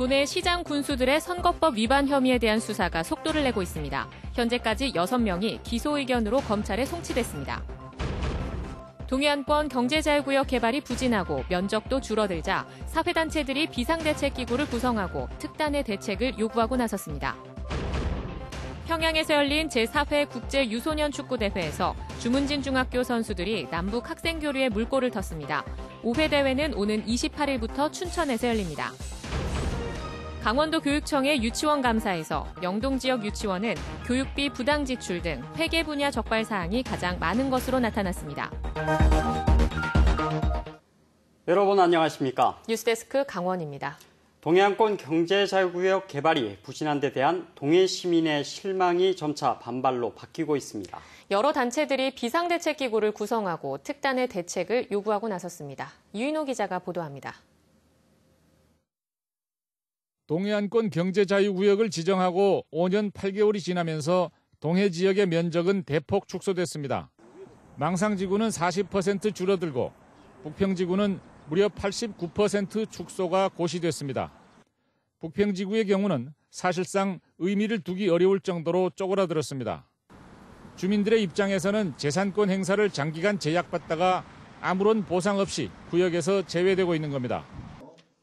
도내 시장 군수들의 선거법 위반 혐의에 대한 수사가 속도를 내고 있습니다. 현재까지 6명이 기소 의견으로 검찰에 송치됐습니다. 동해안권 경제자유구역 개발이 부진하고 면적도 줄어들자 사회단체들이 비상대책기구를 구성하고 특단의 대책을 요구하고 나섰습니다. 평양에서 열린 제4회 국제 유소년 축구대회에서 주문진 중학교 선수들이 남북 학생교류에 물꼬를 텄습니다. 5회 대회는 오는 28일부터 춘천에서 열립니다. 강원도 교육청의 유치원 감사에서 영동 지역 유치원은 교육비 부당 지출 등 회계 분야 적발 사항이 가장 많은 것으로 나타났습니다. 여러분 안녕하십니까? 뉴스데스크 강원입니다. 동해안권 경제자유구역 개발이 부진한 데 대한 동해 시민의 실망이 점차 반발로 바뀌고 있습니다. 여러 단체들이 비상대책기구를 구성하고 특단의 대책을 요구하고 나섰습니다. 유인호 기자가 보도합니다. 동해안권 경제자유구역을 지정하고 5년 8개월이 지나면서 동해 지역의 면적은 대폭 축소됐습니다. 망상지구는 40% 줄어들고 북평지구는 무려 89% 축소가 고시됐습니다. 북평지구의 경우는 사실상 의미를 두기 어려울 정도로 쪼그라들었습니다. 주민들의 입장에서는 재산권 행사를 장기간 제약받다가 아무런 보상 없이 구역에서 제외되고 있는 겁니다.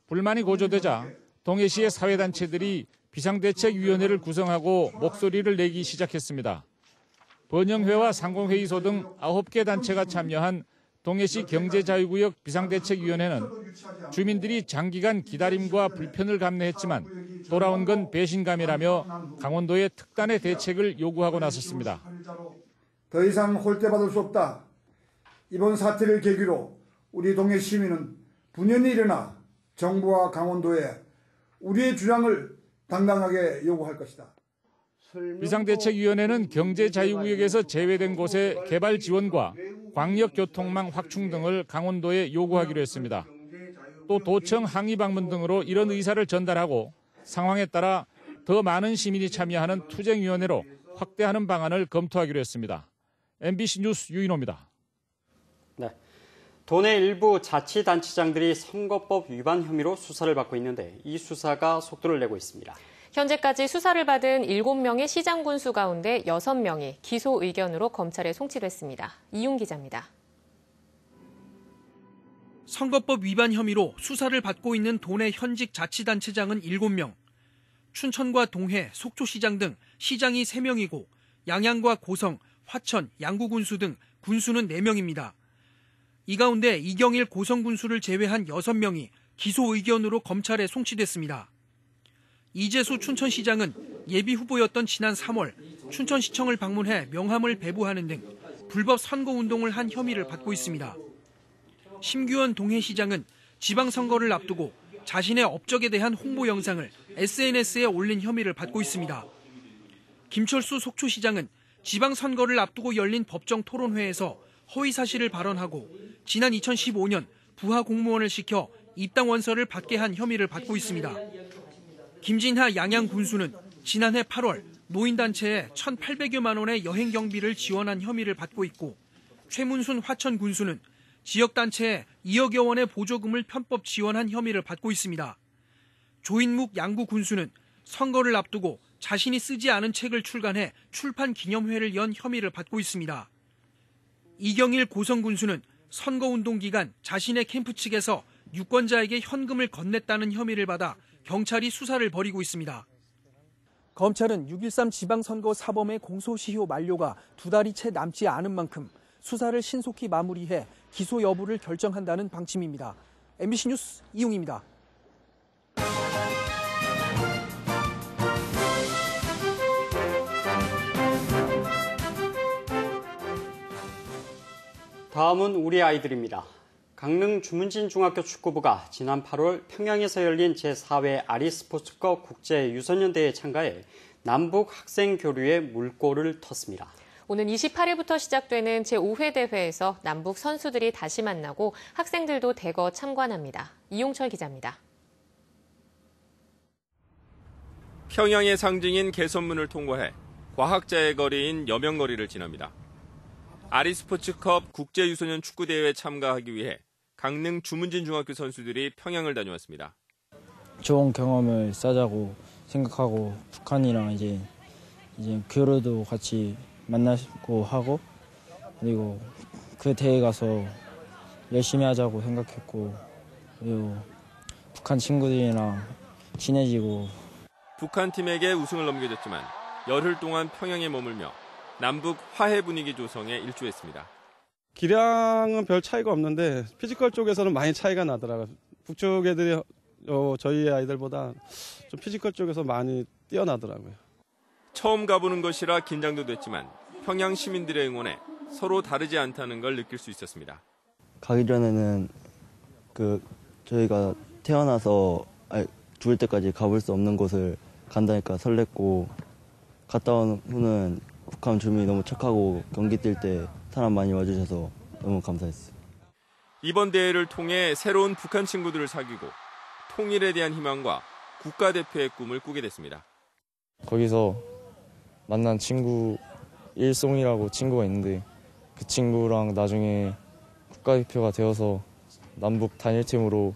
불만이 고조되자 동해시의 사회단체들이 비상대책위원회를 구성하고 목소리를 내기 시작했습니다. 번영회와 상공회의소 등 9개 단체가 참여한 동해시 경제자유구역 비상대책위원회는 주민들이 장기간 기다림과 불편을 감내했지만 돌아온 건 배신감이라며 강원도의 특단의 대책을 요구하고 나섰습니다. 더 이상 홀대받을 수 없다. 이번 사태를 계기로 우리 동해 시민은 분연히 일어나 정부와 강원도에 우리의 주장을 당당하게 요구할 것이다. 비상대책위원회는 경제자유구역에서 제외된 곳의 개발 지원과 광역교통망 확충 등을 강원도에 요구하기로 했습니다. 또 도청 항의 방문 등으로 이런 의사를 전달하고 상황에 따라 더 많은 시민이 참여하는 투쟁위원회로 확대하는 방안을 검토하기로 했습니다. MBC 뉴스 유인호입니다. 네. 도내 일부 자치단체장들이 선거법 위반 혐의로 수사를 받고 있는데 이 수사가 속도를 내고 있습니다. 현재까지 수사를 받은 7명의 시장 군수 가운데 6명이 기소 의견으로 검찰에 송치됐습니다. 이용 기자입니다. 선거법 위반 혐의로 수사를 받고 있는 도내 현직 자치단체장은 7명, 춘천과 동해, 속초시장 등 시장이 3명이고 양양과 고성, 화천, 양구군수 등 군수는 4명입니다. 이 가운데 이경일 고성군수를 제외한 6명이 기소 의견으로 검찰에 송치됐습니다. 이재수 춘천시장은 예비 후보였던 지난 3월 춘천시청을 방문해 명함을 배부하는 등 불법 선거운동을 한 혐의를 받고 있습니다. 심규원 동해시장은 지방선거를 앞두고 자신의 업적에 대한 홍보 영상을 SNS에 올린 혐의를 받고 있습니다. 김철수 속초시장은 지방선거를 앞두고 열린 법정 토론회에서 허위 사실을 발언하고 지난 2015년 부하 공무원을 시켜 입당 원서를 받게 한 혐의를 받고 있습니다. 김진하 양양 군수는 지난해 8월 노인단체에 1,800여만 원의 여행 경비를 지원한 혐의를 받고 있고 최문순 화천 군수는 지역단체에 2억여 원의 보조금을 편법 지원한 혐의를 받고 있습니다. 조인묵 양구 군수는 선거를 앞두고 자신이 쓰지 않은 책을 출간해 출판 기념회를 연 혐의를 받고 있습니다. 이경일 고성 군수는 선거운동 기간 자신의 캠프 측에서 유권자에게 현금을 건넸다는 혐의를 받아 경찰이 수사를 벌이고 있습니다. 검찰은 6.13 지방선거 사범의 공소시효 만료가 두 달이 채 남지 않은 만큼 수사를 신속히 마무리해 기소 여부를 결정한다는 방침입니다. MBC 뉴스 이용입니다. 다음은 우리 아이들입니다. 강릉 주문진 중학교 축구부가 지난 8월 평양에서 열린 제4회 아리스포츠컵 국제 유소년대회에 참가해 남북 학생 교류에 물꼬를 텄습니다. 오는 28일부터 시작되는 제5회 대회에서 남북 선수들이 다시 만나고 학생들도 대거 참관합니다. 이용철 기자입니다. 평양의 상징인 개선문을 통과해 과학자의 거리인 여명거리를 지납니다. 아리스포츠컵 국제유소년 축구대회에 참가하기 위해 강릉 주문진 중학교 선수들이 평양을 다녀왔습니다. 좋은 경험을 쌓자고 생각하고 북한이랑 이제 이제 교류도 같이 만나고 하고 그리고 그 대회 가서 열심히 하자고 생각했고 그리고 북한 친구들이랑 친해지고 북한 팀에게 우승을 넘겨줬지만 열흘 동안 평양에 머물며 남북 화해 분위기 조성에 일조했습니다. 기량은 별 차이가 없는데 physical 쪽에서는 많이 차이가 나더라고요. 북쪽 애들이 어, 저희 아이들보다 좀 physical 쪽에서 많이 뛰어나더라고요. 처음 가보는 것이라 긴장도 됐지만 평양 시민들의 응원에 서로 다르지 않다는 걸 느낄 수 있었습니다. 가기 전에는 그 저희가 태어나서 아니, 죽을 때까지 가볼 수 없는 곳을 간다니까 설렜고 갔다 온 후는 북한 주민이 너무 착하고 경기 뛸 때 사람 많이 와주셔서 너무 감사했어요. 이번 대회를 통해 새로운 북한 친구들을 사귀고 통일에 대한 희망과 국가대표의 꿈을 꾸게 됐습니다. 거기서 만난 친구 일송이라고 친구가 있는데 그 친구랑 나중에 국가대표가 되어서 남북 단일팀으로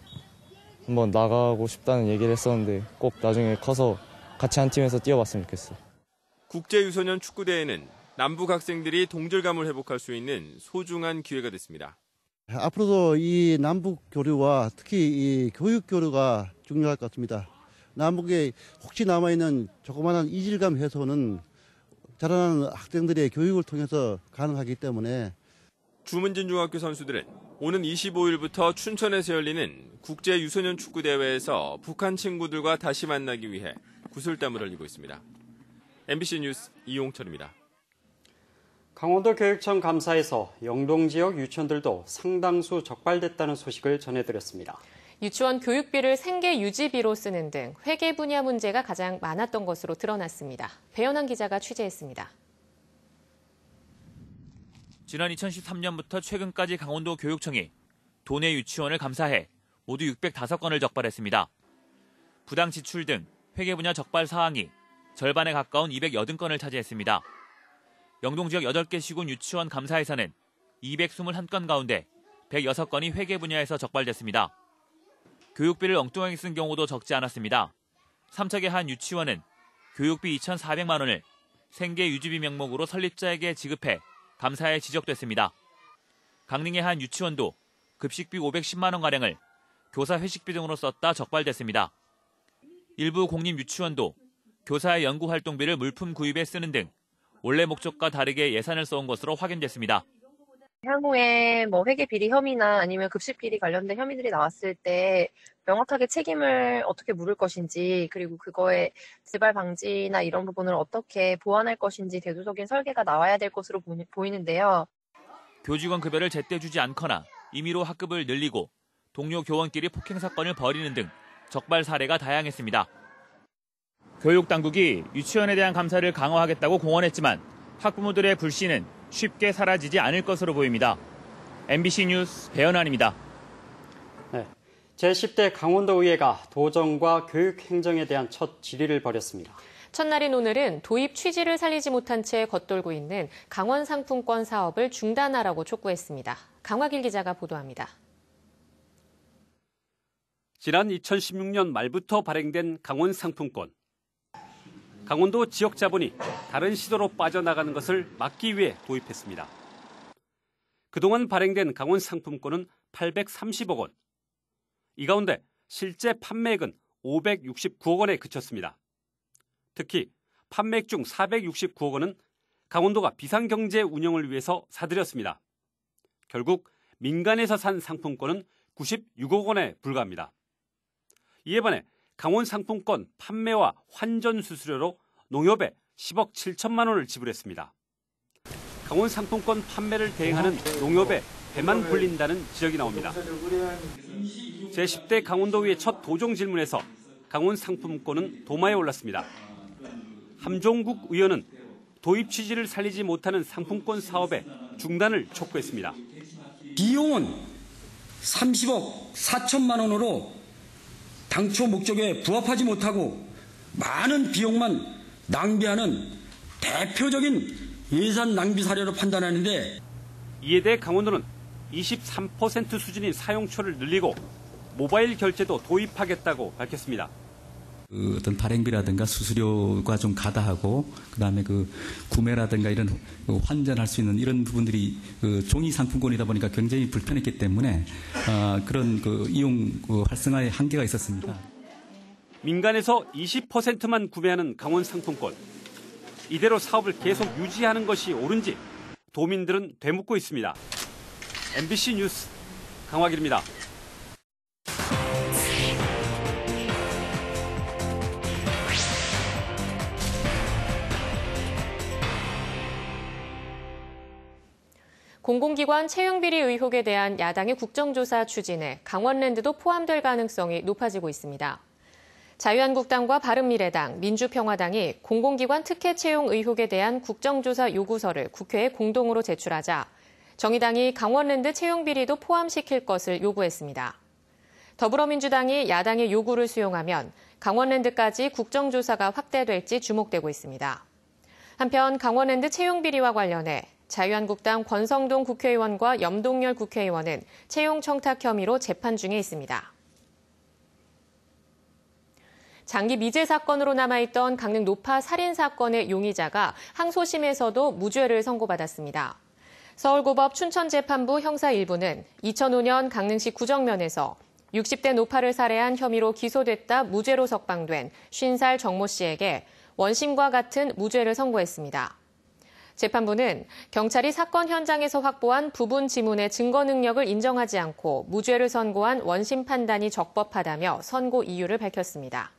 한번 나가고 싶다는 얘기를 했었는데 꼭 나중에 커서 같이 한 팀에서 뛰어봤으면 좋겠어요. 국제유소년 축구대회는 남북 학생들이 동질감을 회복할 수 있는 소중한 기회가 됐습니다. 앞으로도 이 남북 교류와 특히 이 교육 교류가 중요할 것 같습니다. 남북에 혹시 남아있는 조그마한 이질감 해소는 자라나는 학생들의 교육을 통해서 가능하기 때문에 주문진 중학교 선수들은 오는 25일부터 춘천에서 열리는 국제 유소년 축구 대회에서 북한 친구들과 다시 만나기 위해 구슬땀을 흘리고 있습니다. MBC 뉴스 이용철입니다. 강원도 교육청 감사에서 영동 지역 유치원들도 상당수 적발됐다는 소식을 전해드렸습니다. 유치원 교육비를 생계 유지비로 쓰는 등 회계 분야 문제가 가장 많았던 것으로 드러났습니다. 배현환 기자가 취재했습니다. 지난 2013년부터 최근까지 강원도 교육청이 도내 유치원을 감사해 모두 605건을 적발했습니다. 부당 지출 등 회계 분야 적발 사항이 절반에 가까운 280건을 차지했습니다. 영동 지역 8개 시군 유치원 감사에서는 221건 가운데 106건이 회계 분야에서 적발됐습니다. 교육비를 엉뚱하게 쓴 경우도 적지 않았습니다. 삼척의 한 유치원은 교육비 2,400만 원을 생계 유지비 명목으로 설립자에게 지급해 감사에 지적됐습니다. 강릉의 한 유치원도 급식비 510만 원가량을 교사 회식비 등으로 썼다 적발됐습니다. 일부 공립 유치원도 교사의 연구 활동비를 물품 구입에 쓰는 등 원래 목적과 다르게 예산을 써온 것으로 확인됐습니다. 향후에 뭐 회계 비리 혐의나 아니면 급식 비리 관련된 혐의들이 나왔을 때 명확하게 책임을 어떻게 물을 것인지 그리고 그거의 재발 방지나 이런 부분을 어떻게 보완할 것인지 대조적인 설계가 나와야 될 것으로 보이는데요. 교직원 급여를 제때 주지 않거나 임의로 학급을 늘리고 동료 교원끼리 폭행 사건을 벌이는 등 적발 사례가 다양했습니다. 교육 당국이 유치원에 대한 감사를 강화하겠다고 공언했지만 학부모들의 불신은 쉽게 사라지지 않을 것으로 보입니다. MBC 뉴스 배현환입니다. 네, 제10대 강원도의회가 도정과 교육행정에 대한 첫 질의를 벌였습니다. 첫날인 오늘은 도입 취지를 살리지 못한 채 겉돌고 있는 강원 상품권 사업을 중단하라고 촉구했습니다. 강화길 기자가 보도합니다. 지난 2016년 말부터 발행된 강원 상품권. 강원도 지역 자본이 다른 시도로 빠져나가는 것을 막기 위해 도입했습니다. 그동안 발행된 강원 상품권은 830억 원. 이 가운데 실제 판매액은 569억 원에 그쳤습니다. 특히 판매액 중 469억 원은 강원도가 비상경제 운영을 위해서 사들였습니다. 결국 민간에서 산 상품권은 96억 원에 불과합니다. 이에 반해 강원 상품권 판매와 환전 수수료로 농협에 10억 7천만 원을 지불했습니다. 강원 상품권 판매를 대행하는 농협에 배만 불린다는 지적이 나옵니다. 제10대 강원도의회 첫 도정 질문에서 강원 상품권은 도마에 올랐습니다. 함종국 의원은 도입 취지를 살리지 못하는 상품권 사업의 중단을 촉구했습니다. 비용은 30억 4천만 원으로 당초 목적에 부합하지 못하고 많은 비용만 낭비하는 대표적인 예산 낭비 사례로 판단하는데 이에 대해 강원도는 23% 수준인 사용처를 늘리고 모바일 결제도 도입하겠다고 밝혔습니다. 그 어떤 발행비라든가 수수료가 좀 가다하고 그다음에 그 구매라든가 이런 그 환전할 수 있는 이런 부분들이 그 종이 상품권이다 보니까 굉장히 불편했기 때문에 아, 그런 그 이용 그 활성화에 한계가 있었습니다. 민간에서 20%만 구매하는 강원 상품권. 이대로 사업을 계속 유지하는 것이 옳은지 도민들은 되묻고 있습니다. MBC 뉴스 강화길입니다. 공공기관 채용비리 의혹에 대한 야당의 국정조사 추진에 강원랜드도 포함될 가능성이 높아지고 있습니다. 자유한국당과 바른미래당, 민주평화당이 공공기관 특혜 채용 의혹에 대한 국정조사 요구서를 국회에 공동으로 제출하자 정의당이 강원랜드 채용 비리도 포함시킬 것을 요구했습니다. 더불어민주당이 야당의 요구를 수용하면 강원랜드까지 국정조사가 확대될지 주목되고 있습니다. 한편 강원랜드 채용 비리와 관련해 자유한국당 권성동 국회의원과 염동열 국회의원은 채용 청탁 혐의로 재판 중에 있습니다. 장기 미제 사건으로 남아있던 강릉 노파 살인 사건의 용의자가 항소심에서도 무죄를 선고받았습니다. 서울고법 춘천재판부 형사 1부는 2005년 강릉시 구정면에서 60대 노파를 살해한 혐의로 기소됐다 무죄로 석방된 50살 정모 씨에게 원심과 같은 무죄를 선고했습니다. 재판부는 경찰이 사건 현장에서 확보한 부분 지문의 증거 능력을 인정하지 않고 무죄를 선고한 원심 판단이 적법하다며 선고 이유를 밝혔습니다.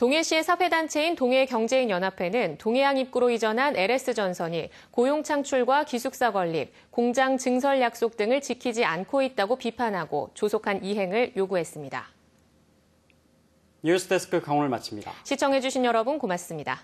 동해시의 사회단체인 동해경제인연합회는 동해안 입구로 이전한 LS전선이 고용 창출과 기숙사 건립, 공장 증설 약속 등을 지키지 않고 있다고 비판하고 조속한 이행을 요구했습니다. 뉴스데스크 강원을 마칩니다. 시청해주신 여러분 고맙습니다.